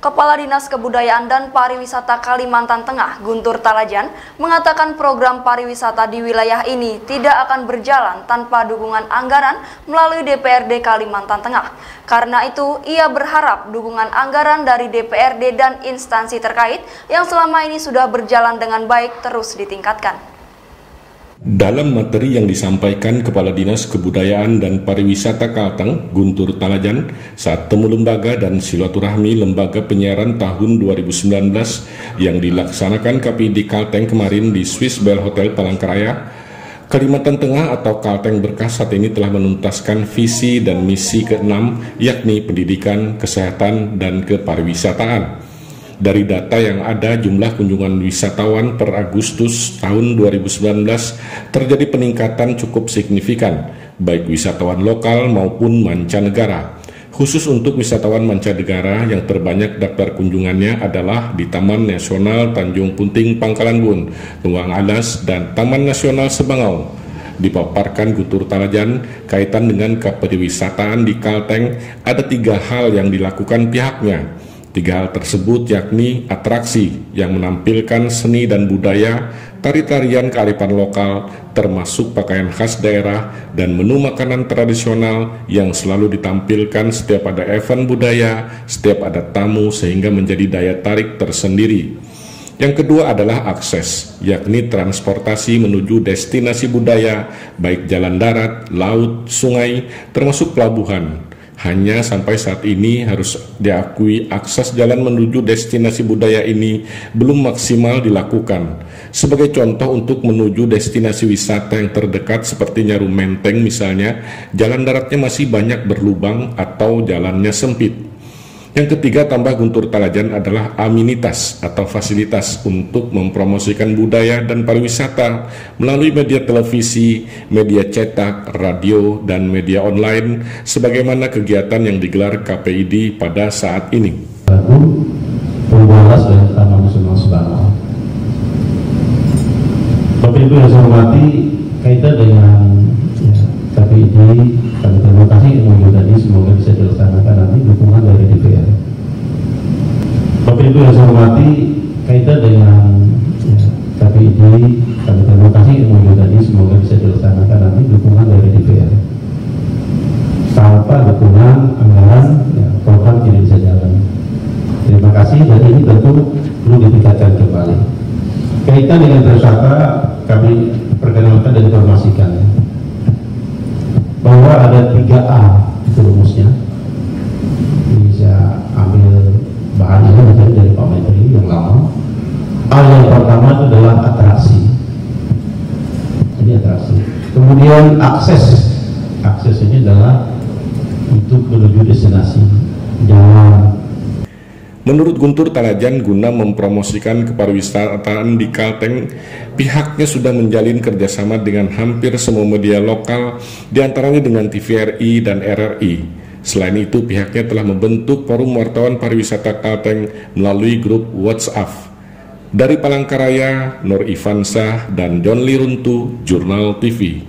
Kepala Dinas Kebudayaan dan Pariwisata Kalimantan Tengah, Guntur Talajan, mengatakan program pariwisata di wilayah ini tidak akan berjalan tanpa dukungan anggaran melalui DPRD Kalimantan Tengah. Karena itu, ia berharap dukungan anggaran dari DPRD dan instansi terkait yang selama ini sudah berjalan dengan baik terus ditingkatkan. Dalam materi yang disampaikan Kepala Dinas Kebudayaan dan Pariwisata Kalteng, Guntur Talajan, saat temu lembaga dan silaturahmi lembaga penyiaran tahun 2019 yang dilaksanakan KPD Kalteng kemarin di Swiss Bell Hotel Palangkaraya, Kalimantan Tengah atau Kalteng Berkas saat ini telah menuntaskan visi dan misi keenam yakni pendidikan, kesehatan, dan kepariwisataan. Dari data yang ada, jumlah kunjungan wisatawan per Agustus tahun 2019 terjadi peningkatan cukup signifikan, baik wisatawan lokal maupun mancanegara. Khusus untuk wisatawan mancanegara yang terbanyak daftar kunjungannya adalah di Taman Nasional Tanjung Punting Pangkalan Bun, Tuang Alas, dan Taman Nasional Sebangau dipaparkan Gutur Talajan kaitan dengan kepariwisataan di Kalteng ada tiga hal yang dilakukan pihaknya Tiga hal tersebut yakni atraksi yang menampilkan seni dan budaya, tari-tarian kearifan lokal, termasuk pakaian khas daerah, dan menu makanan tradisional yang selalu ditampilkan setiap ada event budaya, setiap ada tamu sehingga menjadi daya tarik tersendiri. Yang kedua adalah akses, yakni transportasi menuju destinasi budaya, baik jalan darat, laut, sungai, termasuk pelabuhan hanya sampai saat ini harus diakui akses jalan menuju destinasi budaya ini belum maksimal dilakukan. Sebagai contoh untuk menuju destinasi wisata yang terdekat seperti Nyaru Menteng misalnya, jalan daratnya masih banyak berlubang atau jalannya sempit. Yang ketiga, tambah guntur talajan adalah aminitas atau fasilitas untuk mempromosikan budaya dan pariwisata melalui media televisi, media cetak, radio, dan media online sebagaimana kegiatan yang digelar KPID pada saat ini. Bapak Ibu yang saya hormati, kaitan dengan KPID kami terima kasih ilmu tadi semoga bisa dilaksanakan nanti dukungan dari DPR Bapak Ibu yang saya hormati kaitan dengan ya, KPID kami terima kasih ilmu tadi semoga bisa dilaksanakan nanti dukungan dari DPR tanpa dukungan anggaran ya, program tidak bisa jalan. Terima kasih dan ini tentu perlu ditingkatkan kembali. Kaitan dengan tersangka kami perkenalkan dan informasikan ya bahwa ada tiga A itu rumusnya. Bisa ambil bahan ini menjadi dari Pak Menteri yang lama. A yang pertama itu adalah atraksi ini atraksi kemudian akses. Akses ini adalah untuk menuju destinasi jalan Menurut Guntur Talajan, guna mempromosikan kepariwisataan di Kalteng, pihaknya sudah menjalin kerjasama dengan hampir semua media lokal, di antaranya dengan TVRI dan RRI. Selain itu, pihaknya telah membentuk forum wartawan pariwisata Kalteng melalui grup WhatsApp. Dari Palangkaraya, Nur Ivansah, dan John Liruntu, Jurnal TV.